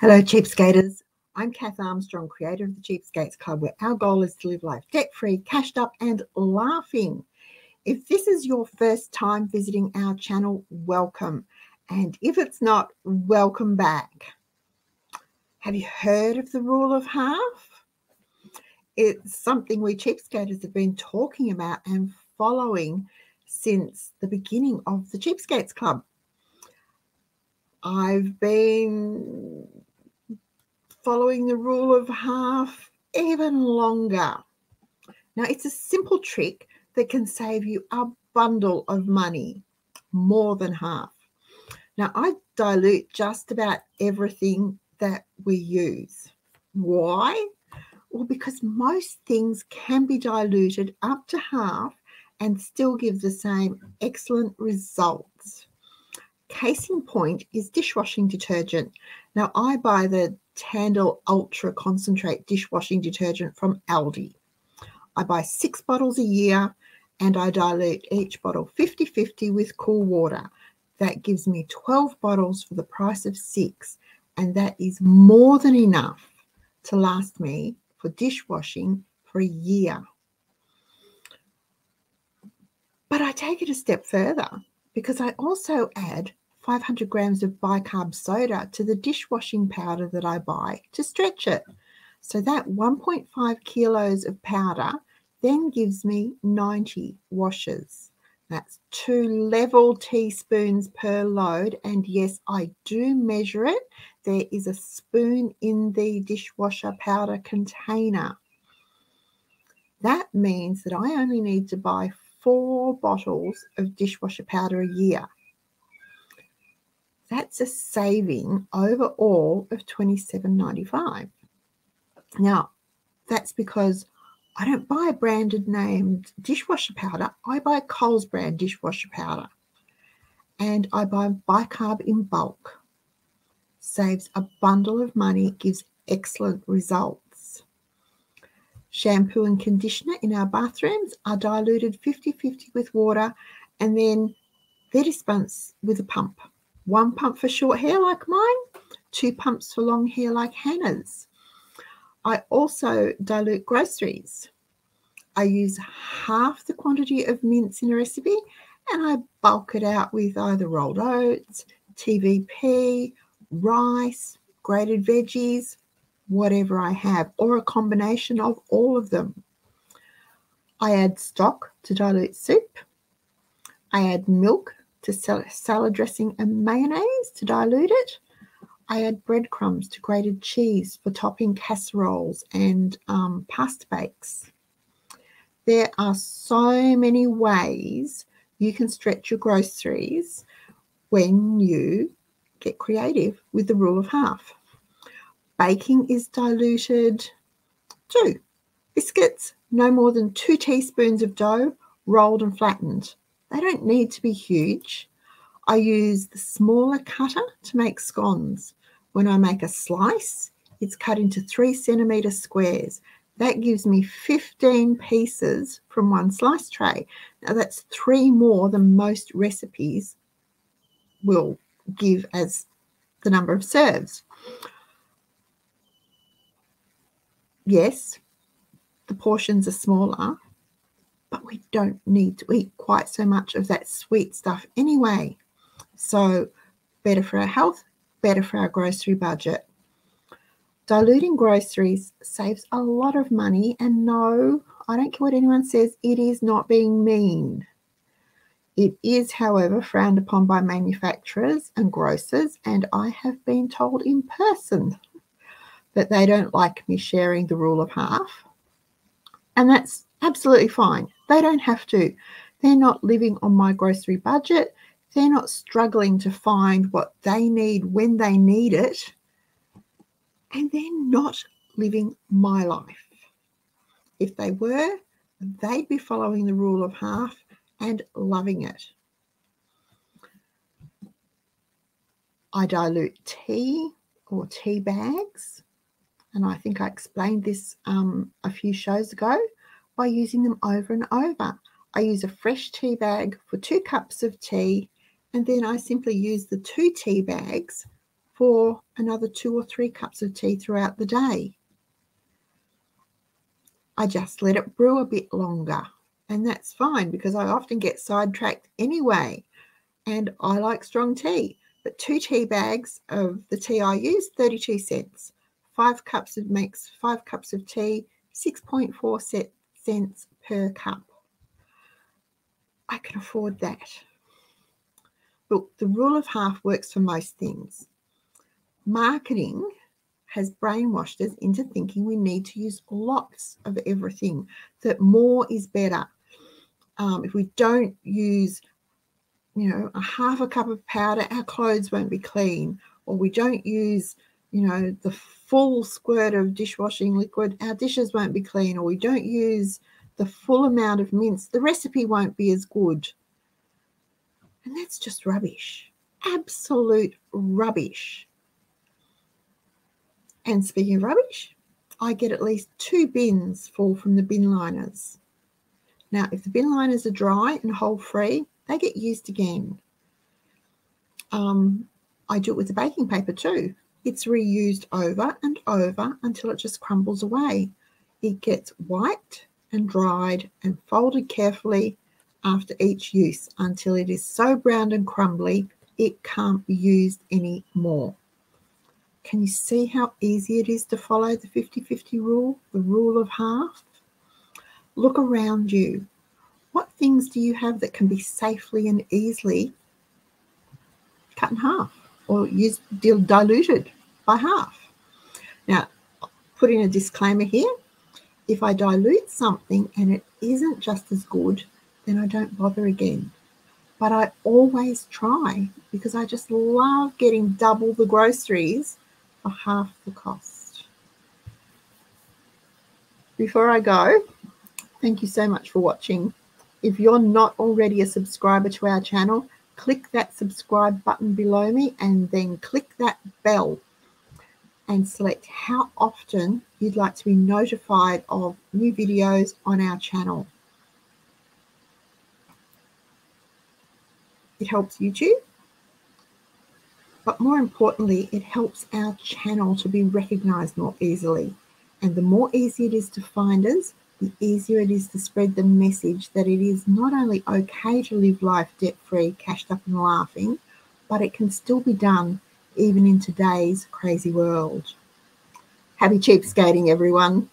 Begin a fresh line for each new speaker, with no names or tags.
Hello, cheapskaters. I'm Cath Armstrong, creator of the Cheapskates Club, where our goal is to live life debt free, cashed up, and laughing. If this is your first time visiting our channel, welcome. And if it's not, welcome back. Have you heard of the rule of half? It's something we cheapskaters have been talking about and following since the beginning of the Cheapskates Club. I've been following the rule of half even longer. Now, it's a simple trick that can save you a bundle of money, more than half. Now, I dilute just about everything that we use. Why? Well, because most things can be diluted up to half and still give the same excellent results. Case in point is dishwashing detergent. Now, I buy the Tandil Ultra Concentrate dishwashing detergent from Aldi. I buy six bottles a year and I dilute each bottle 50 50 with cool water. That gives me 12 bottles for the price of six, and that is more than enough to last me for dishwashing for a year. But I take it a step further because I also add 500 grams of bicarb soda to the dishwashing powder that I buy to stretch it. So that 1.5 kilos of powder then gives me 90 washes. That's two level teaspoons per load. And yes, I do measure it. There is a spoon in the dishwasher powder container. That means that I only need to buy four bottles of dishwasher powder a year that's a saving overall of $27.95. Now, that's because I don't buy a branded named dishwasher powder. I buy Coles brand dishwasher powder. And I buy bicarb in bulk. Saves a bundle of money, gives excellent results. Shampoo and conditioner in our bathrooms are diluted 50 50 with water and then they're dispensed with a pump one pump for short hair like mine, two pumps for long hair like Hannah's. I also dilute groceries. I use half the quantity of mince in a recipe and I bulk it out with either rolled oats, TVP, rice, grated veggies, whatever I have, or a combination of all of them. I add stock to dilute soup. I add milk to salad dressing and mayonnaise to dilute it. I add breadcrumbs to grated cheese for topping casseroles and um, pasta bakes. There are so many ways you can stretch your groceries when you get creative with the rule of half. Baking is diluted too. Biscuits, no more than two teaspoons of dough, rolled and flattened. They don't need to be huge. I use the smaller cutter to make scones. When I make a slice, it's cut into three centimeter squares. That gives me 15 pieces from one slice tray. Now, that's three more than most recipes will give as the number of serves. Yes, the portions are smaller, but we don't need to eat quite so much of that sweet stuff anyway. So, better for our health, better for our grocery budget. Diluting groceries saves a lot of money, and no, I don't care what anyone says, it is not being mean. It is, however, frowned upon by manufacturers and grocers, and I have been told in person that they don't like me sharing the rule of half. And that's absolutely fine. They don't have to. They're not living on my grocery budget. They're not struggling to find what they need when they need it. And they're not living my life. If they were, they'd be following the rule of half and loving it. I dilute tea or tea bags, and I think I explained this um, a few shows ago by using them over and over. I use a fresh tea bag for two cups of tea, and then I simply use the two tea bags for another two or three cups of tea throughout the day. I just let it brew a bit longer, and that's fine because I often get sidetracked anyway. And I like strong tea, but two tea bags of the tea I use, 32 cents. Five cups of makes five cups of tea, 6.4 cents per cup. I can afford that. Look, the rule of half works for most things. Marketing has brainwashed us into thinking we need to use lots of everything, that more is better. Um, if we don't use, you know, a half a cup of powder, our clothes won't be clean, or we don't use, you know, the full squirt of dishwashing liquid, our dishes won't be clean, or we don't use the full amount of mince, the recipe won't be as good. And that's just rubbish. Absolute rubbish. And speaking of rubbish, I get at least two bins full from the bin liners. Now, if the bin liners are dry and hole free, they get used again. Um, I do it with the baking paper too. It's reused over and over until it just crumbles away. It gets wiped and dried and folded carefully after each use until it is so brown and crumbly it can't be used anymore. Can you see how easy it is to follow the 50 50 rule, the rule of half? Look around you. What things do you have that can be safely and easily cut in half or used diluted by half? Now, putting a disclaimer here if I dilute something and it isn't just as good, then I don't bother again. But I always try because I just love getting double the groceries for half the cost. Before I go, thank you so much for watching. If you're not already a subscriber to our channel, click that subscribe button below me and then click that bell and select how often you'd like to be notified of new videos on our channel. It helps YouTube, but more importantly, it helps our channel to be recognized more easily. And the more easy it is to find us, the easier it is to spread the message that it is not only okay to live life debt free, cashed up and laughing, but it can still be done even in today's crazy world. Happy cheapskating, everyone.